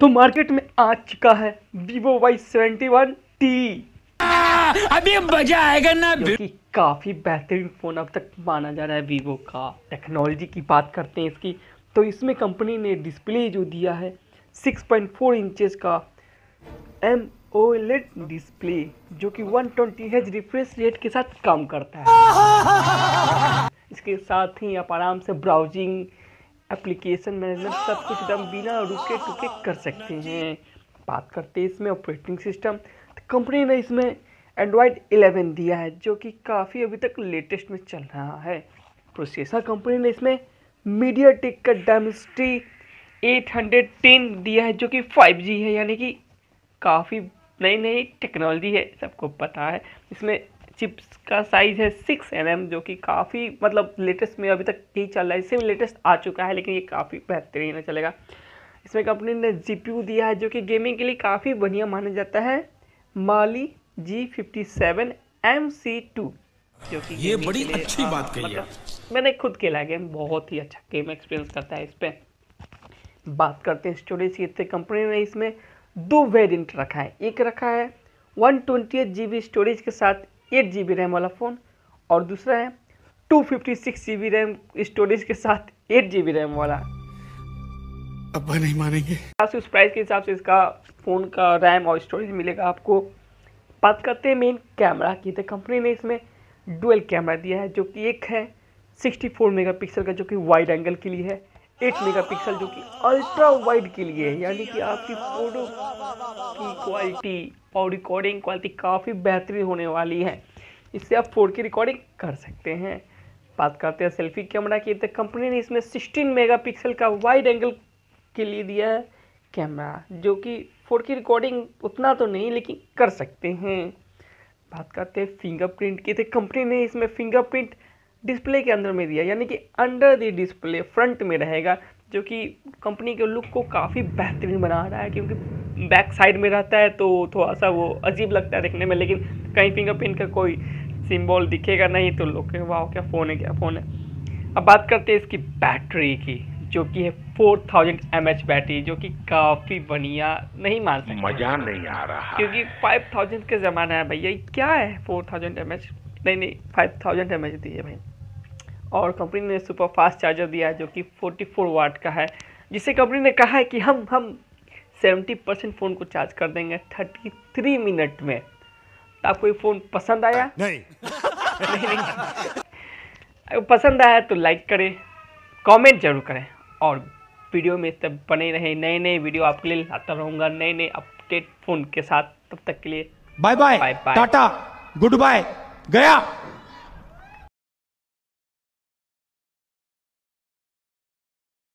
तो मार्केट में आ चुका है Vivo Y seventy one T अभी मज़ा आएगा ना। काफ़ी बेहतरीन फ़ोन अब तक माना जा रहा है वीवो का। टेक्नोलॉजी की बात करते हैं इसकी। तो इसमें कंपनी ने डिस्प्ले जो दिया है 6.4 इंचेस का एम ओलेड डिस्प्ले जो कि 120 ट्वेंटी रिफ्रेश रेट के साथ काम करता है। इसके साथ ही आप आराम से ब्राउजिंग एप्लीकेशन मैनेजमेंट सब कुछ एकदम बिना रुके टुके कर सकते हैं। बात करते हैं इसमें ऑपरेटिंग सिस्टम तो कंपनी ने इसमें एंड्रॉयड 11 दिया है जो कि काफ़ी अभी तक लेटेस्ट में चल रहा है। प्रोसेसर कंपनी ने इसमें मीडिया टेक का डायमेस्ट्री 810 दिया है जो कि 5G है यानी कि काफ़ी नई नई टेक्नोलॉजी है सबको पता है। इसमें चिप्स का साइज़ है सिक्स एम mm, जो कि काफ़ी मतलब लेटेस्ट में अभी तक यही चल रहा है। इससे भी लेटेस्ट आ चुका है लेकिन ये काफ़ी बेहतरीन है चलेगा। इसमें कंपनी ने जी दिया है जो कि गेमिंग के लिए काफ़ी बढ़िया माना जाता है। Mali G fifty seven M C to जो कि ये बड़ी अच्छी हाँ, बात कही है। मतलब मैंने खुद खेला गेम बहुत ही अच्छा गेम एक्सपीरियंस करता है इस पर बात करते हैं स्टोरेज की तो कंपनी ने इसमें दो वेरिएंट रखा है। एक रखा है one twenty eight G storage के साथ एट जी बी रैम वाला फ़ोन और दूसरा है two fifty six G B RAM storage के साथ एट जी बी रैम वाला। अब्बा नहीं मानेंगे। खास उस प्राइस के हिसाब से इसका फ़ोन का रैम और स्टोरेज मिलेगा आपको। बात करते हैं मेन कैमरा की। तो कंपनी ने इसमें डुअल कैमरा दिया है जो कि एक है 64 मेगापिक्सल का जो कि वाइड एंगल के लिए है। 8 मेगापिक्सल जो कि अल्ट्रा वाइड के लिए है, यानी कि आपकी फ़ोटो की क्वालिटी और रिकॉर्डिंग क्वालिटी काफ़ी बेहतरीन होने वाली है। इससे आप फोर की रिकॉर्डिंग कर सकते हैं। बात करते हैं सेल्फी कैमरा की तो कंपनी ने इसमें 16 मेगापिक्सल का वाइड एंगल के लिए दिया है कैमरा जो कि फोर की रिकॉर्डिंग उतना तो नहीं, लेकिन कर सकते हैं। बात करते हैं फिंगरप्रिंट की तो कंपनी ने इसमें फिंगरप्रिंट डिस्प्ले के अंदर में दिया यानी कि अंडर द डिस्प्ले फ्रंट में रहेगा जो कि कंपनी के लुक को काफ़ी बेहतरीन बना रहा है क्योंकि बैक साइड में रहता है तो थोड़ा सा वो अजीब लगता है देखने में लेकिन कहीं फिंगरप्रिंट का कोई सिंबल दिखेगा नहीं तो लोग वाह क्या फ़ोन है क्या फ़ोन है? अब बात करते हैं इसकी बैटरी की जो कि है four thousand M H battery जो कि काफ़ी बढ़िया नहीं मान सकते। मज़ा नहीं आ रहा। क्योंकि फाइव थाउज़ेंड का ज़माना है भैया क्या है फोर थाउज़ेंड एम एच नहीं नहीं फाइव थाउज़ेंड एम एच दिए भाई। और कंपनी ने सुपर फास्ट चार्जर दिया है जो कि फोर्टी फोर वाट का है जिसे कंपनी ने कहा है कि हम हम सेवेंटी परसेंट फ़ोन को चार्ज कर देंगे थर्टी थ्री मिनट में। तो आपको ये फ़ोन पसंद आया? नहीं। नहीं नहीं। अगर पसंद आया तो लाइक करें कमेंट ज़रूर करें। और वीडियो में तब बने रहे नए नए वीडियो आपके लिए लाता रहूँगा नए नए अपडेट फ़ोन के साथ। तब तक के लिए bye bye bye. Tata goodbye गया।